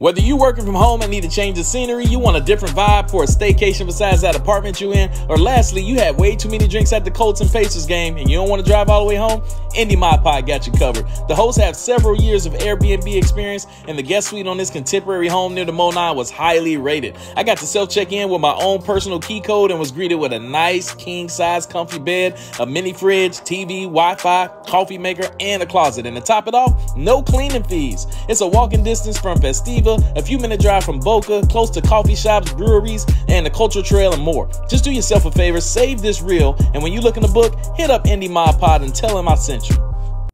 Whether you working from home and need to change the scenery, you want a different vibe for a staycation besides that apartment you in, or lastly, you had way too many drinks at the Colts and Pacers game and you don't want to drive all the way home, Indy Mod Pod got you covered. The hosts have several years of Airbnb experience, and the guest suite on this contemporary home near the Monon was highly rated. I got to self check in with my own personal key code and was greeted with a nice king size comfy bed, a mini fridge, TV, Wi Fi, coffee maker, and a closet. And to top it off, no cleaning fees. It's a walking distance from Festiva a few minute drive from Bocca, close to coffee shops, breweries, and the Culture Trail and more. Just do yourself a favor, save this reel, and when you look in the book, hit up Indy Mod Pod and tell him I sent you.